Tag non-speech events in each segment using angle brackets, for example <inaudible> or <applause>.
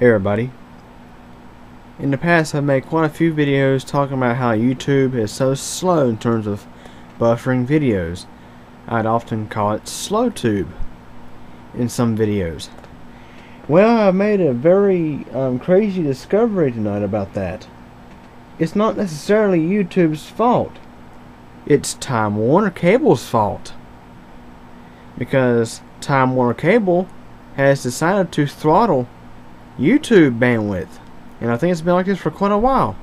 Hey everybody. In the past I've made quite a few videos talking about how YouTube is so slow in terms of buffering videos. I'd often call it SlowTube in some videos. Well, I made a very um, crazy discovery tonight about that. It's not necessarily YouTube's fault. It's Time Warner Cable's fault. Because Time Warner Cable has decided to throttle YouTube bandwidth. And I think it's been like this for quite a while.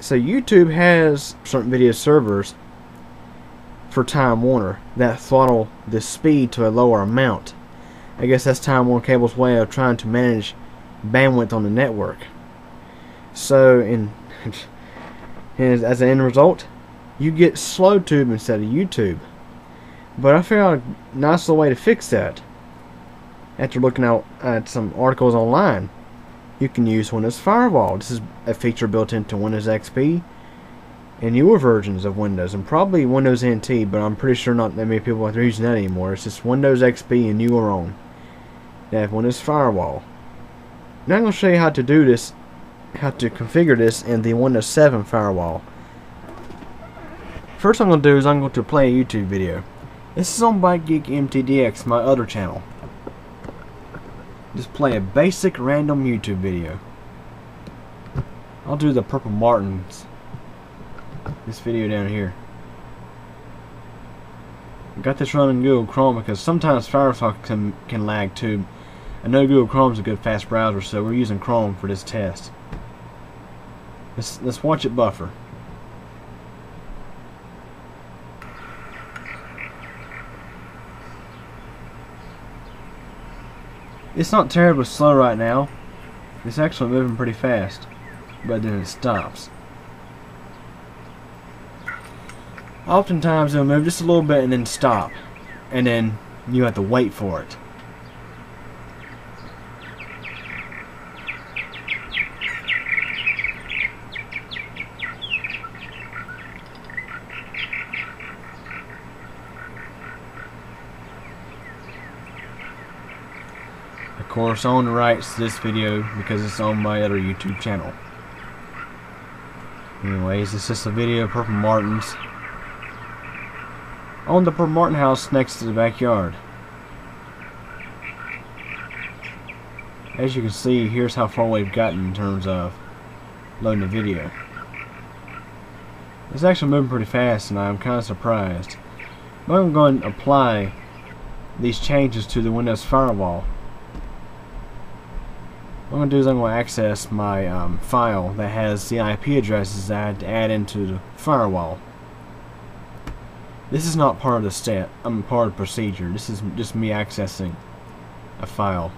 So YouTube has certain video servers for Time Warner that throttle the speed to a lower amount. I guess that's Time Warner Cable's way of trying to manage bandwidth on the network. So, in <laughs> as an end result, you get SlowTube instead of YouTube. But I figured out a nice little way to fix that. After looking out at some articles online, you can use Windows Firewall. This is a feature built into Windows XP and newer versions of Windows, and probably Windows NT, but I'm pretty sure not that many people are using that anymore. It's just Windows XP and newer on. They have Windows Firewall. Now I'm going to show you how to do this, how to configure this in the Windows 7 Firewall. First I'm going to do is I'm going to play a YouTube video. This is on BikeGeek MTDX, my other channel. Just play a basic random YouTube video. I'll do the Purple Martins. This video down here. I got this running Google Chrome because sometimes Firefox can, can lag too. I know Google Chrome's a good fast browser, so we're using Chrome for this test. Let's, let's watch it buffer. It's not terribly slow right now. It's actually moving pretty fast. But then it stops. Oftentimes it'll move just a little bit and then stop. And then you have to wait for it. Course, own the this video because it's on my other YouTube channel. Anyways, this is a video of Purple Martins on the Purple Martin house next to the backyard. As you can see, here's how far we've gotten in terms of loading the video. It's actually moving pretty fast and I'm kind of surprised. But I'm going to apply these changes to the Windows Firewall. What I'm going to do is I'm going to access my um, file that has the IP addresses that I had to add into the firewall. This is not part of the step. I'm part of the procedure. This is just me accessing a file.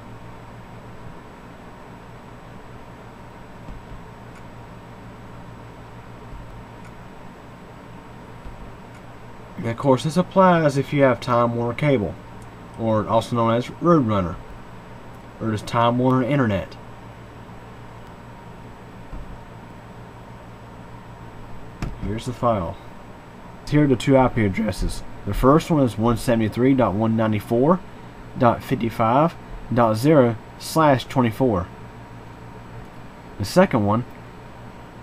And of course, this applies if you have Time Warner Cable, or also known as Roadrunner, or just Time Warner Internet. Here's the file. Here are the two IP addresses. The first one is 173.194.55.0 slash 24. The second one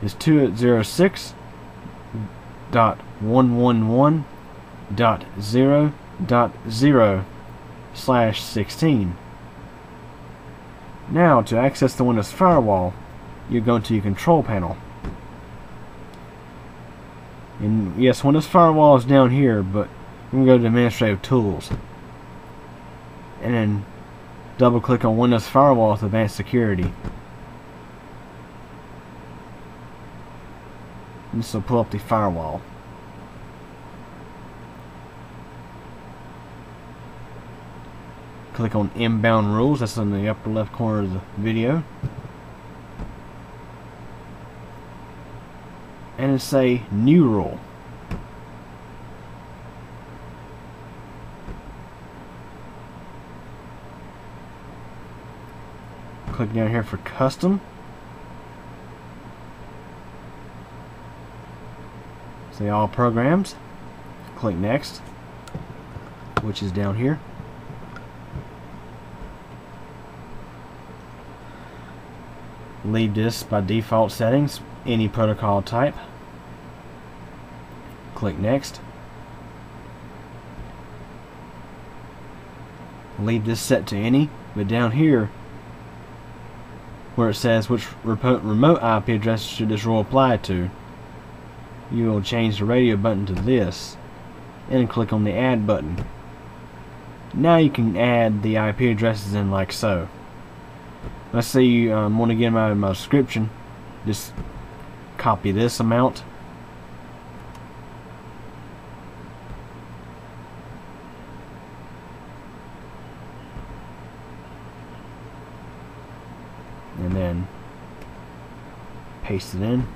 is 206.111.0.0 slash 16. Now to access the Windows Firewall, you go to your control panel. And yes, Windows Firewall is down here, but we can go to Administrative Tools. And then double click on Windows Firewall with Advanced Security. And this will pull up the firewall. Click on Inbound Rules, that's in the upper left corner of the video. and say new rule. Click down here for custom. Say all programs. Click next, which is down here. Leave this by default settings, any protocol type. Click next. Leave this set to any, but down here where it says which remote IP address should this rule apply to, you will change the radio button to this and click on the add button. Now you can add the IP addresses in like so. Let's you um, want to get of my description. Just copy this amount. And then paste it in.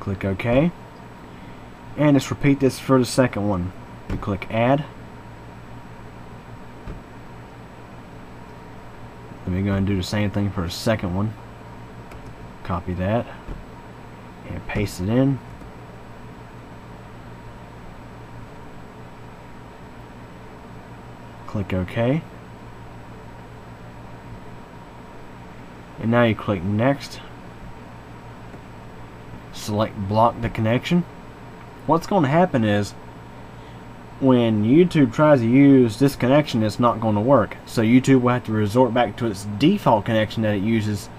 Click OK. And let's repeat this for the second one. Click Add. Me go and do the same thing for a second one. Copy that and paste it in. Click OK. And now you click Next. Select Block the connection. What's going to happen is when YouTube tries to use this connection, it's not going to work. So YouTube will have to resort back to its default connection that it uses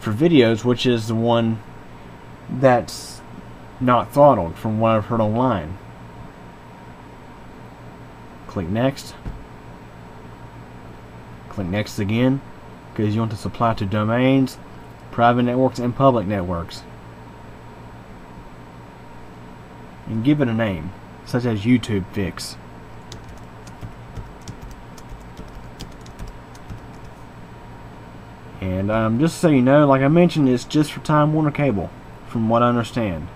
for videos, which is the one that's not throttled from what I've heard online. Click Next. Click Next again because you want to supply to domains, private networks, and public networks. And give it a name such as YouTube Fix. And um, just so you know, like I mentioned, it's just for Time Warner Cable, from what I understand.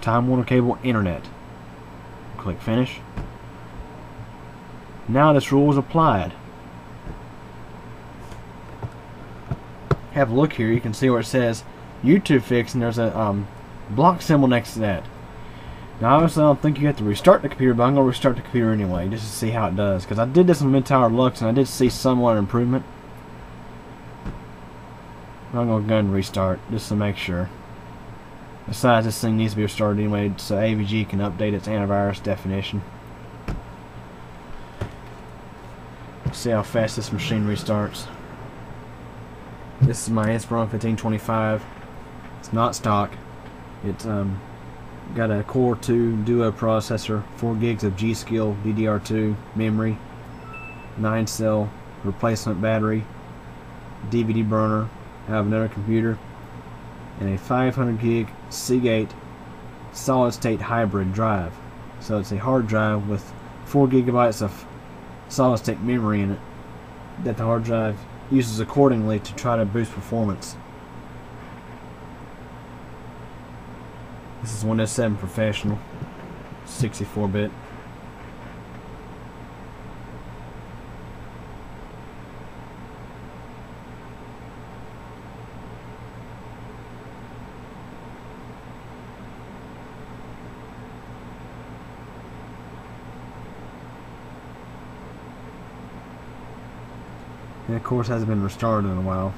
Time Warner Cable Internet. Click Finish. Now this rule is applied. Have a look here, you can see where it says YouTube fix and there's a um, block symbol next to that. Now obviously I don't think you have to restart the computer, but I'm going to restart the computer anyway just to see how it does. Because I did this on Mid-Tower Lux and I did see somewhat improvement. I'm going to go and restart just to make sure. Besides, this thing needs to be restarted anyway so AVG can update its antivirus definition. See how fast this machine restarts. This is my Inspiron 1525. It's not stock. It's um, got a Core 2 Duo processor, 4 gigs of G-Skill DDR2 memory, 9 cell replacement battery, DVD burner, I have another computer, and a 500 gig Seagate solid state hybrid drive. So it's a hard drive with 4 gigabytes of solid state memory in it that the hard drive uses accordingly to try to boost performance. This is Windows 7 Professional, 64-bit. And of course hasn't been restarted in a while.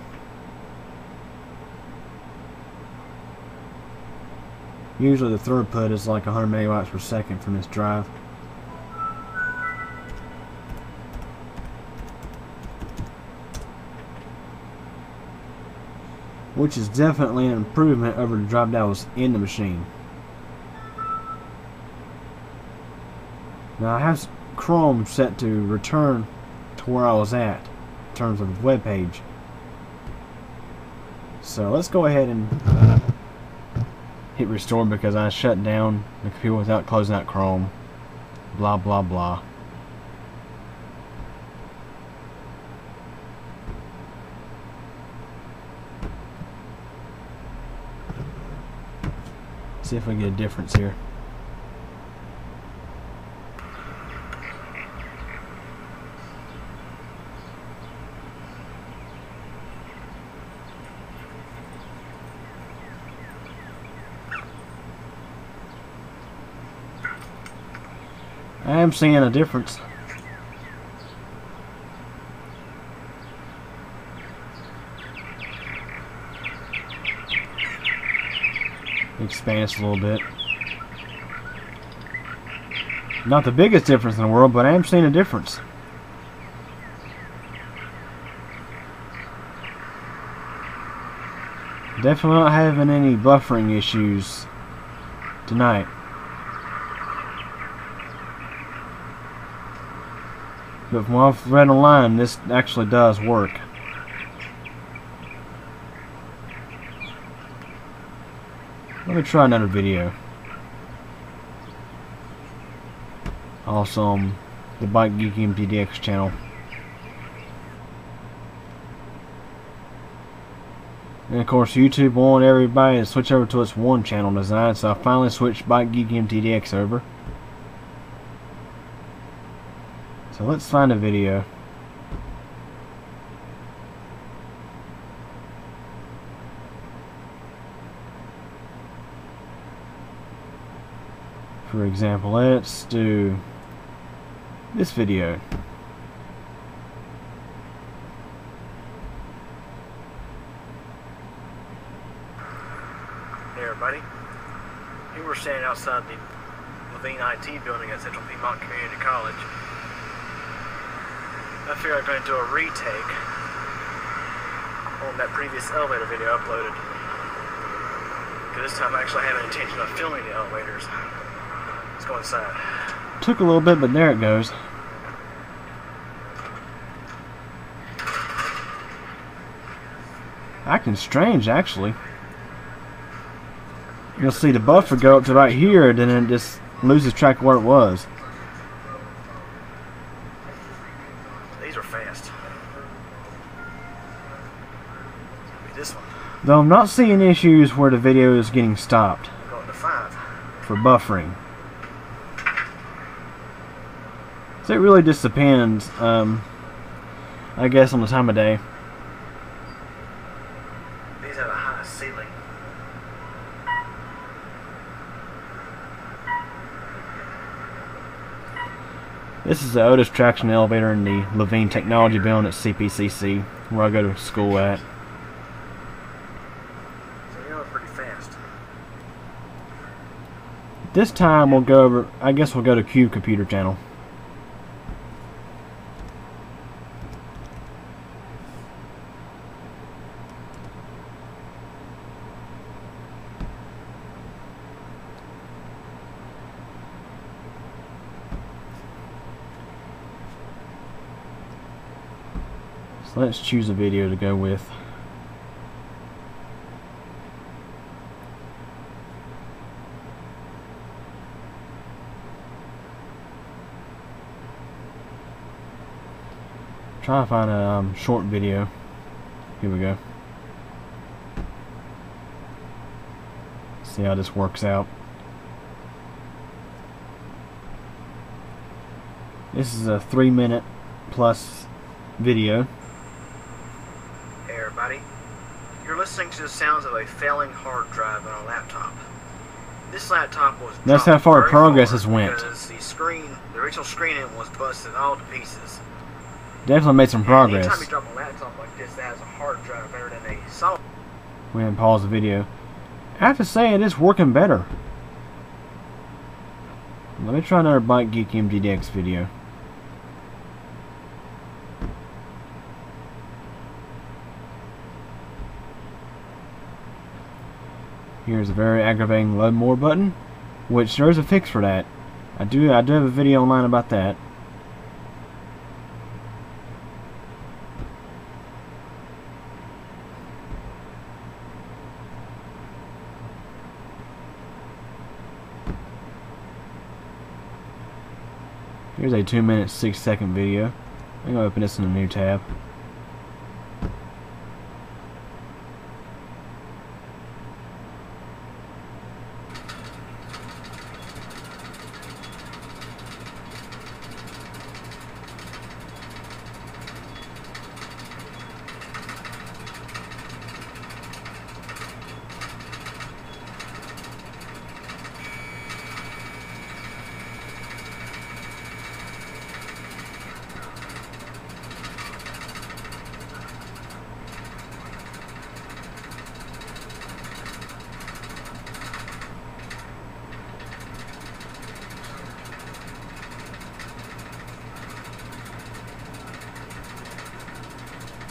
Usually the throughput is like 100 megawatts per second from this drive. Which is definitely an improvement over the drive that was in the machine. Now I have Chrome set to return to where I was at in terms of the web page. So let's go ahead and uh, hit restore because I shut down the computer without closing out Chrome. Blah, blah, blah. See if we get a difference here. I am seeing a difference. Expand a little bit. Not the biggest difference in the world, but I am seeing a difference. Definitely not having any buffering issues tonight. But from what I've read online, this actually does work. Let me try another video. Also the Bike Geek MTDX channel. And of course YouTube wanted everybody to switch over to its one channel design, so I finally switched Bike Geek MTDX over. So let's find a video. For example, let's do this video. Hey everybody. Here we're standing outside the Levine IT building at Central Piedmont Community College. I figure I'm going to do a retake on that previous elevator video uploaded. Because this time I actually have an intention of filming the elevators. Let's go inside. Took a little bit, but there it goes. Acting strange, actually. You'll see the buffer go up to right here, then it just loses track of where it was. These are fast. This one. Though I'm not seeing issues where the video is getting stopped going to five. for buffering. So it really just depends, um, I guess, on the time of day. These have a high ceiling. This is the Otis traction elevator in the Levine Technology Building at CPCC, where I go to school at. So you're going pretty fast. This time we'll go over, I guess we'll go to Cube Computer Channel. So let's choose a video to go with. Try to find a um, short video. Here we go. See how this works out. This is a three minute plus video. Hey everybody. You're listening to the sounds of a failing hard drive on a laptop. This laptop was That's how far progress has went. The screen, the original screen in was busted all to pieces. Definitely made some progress. Anytime you drop a laptop like this that has a hard drive better than a solid We had pause the video. I have to say it is working better. Let me try another Bike Geek MTDX video. Here's a very aggravating load more button, which there is a fix for that. I do I do have a video online about that. Here's a 2 minute 6 second video. I'm going to open this in a new tab.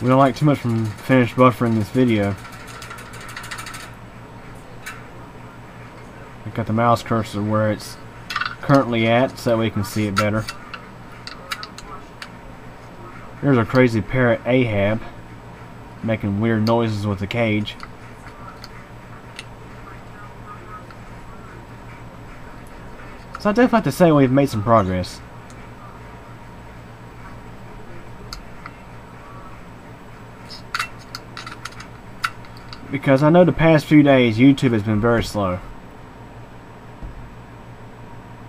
We don't like too much from finished buffering this video. I got the mouse cursor where it's currently at so that we can see it better. There's a crazy parrot Ahab making weird noises with the cage. So I definitely have to say we've made some progress. Because I know the past few days YouTube has been very slow.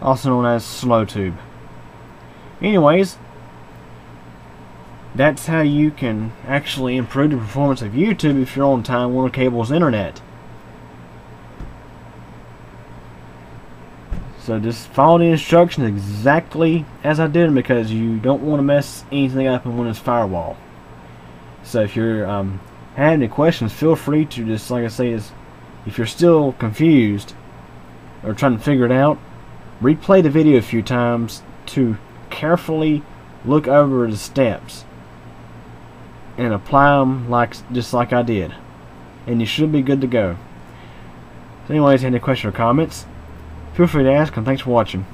Also known as SlowTube. Anyways, that's how you can actually improve the performance of YouTube if you're on Time Warner Cable's internet. So just follow the instructions exactly as I did because you don't want to mess anything up in Windows Firewall. So if you're um, having any questions, feel free to just, like I say, is if you're still confused or trying to figure it out, replay the video a few times to carefully look over the steps and apply them like just like I did and you should be good to go. So anyways any questions or comments feel free to ask and thanks for watching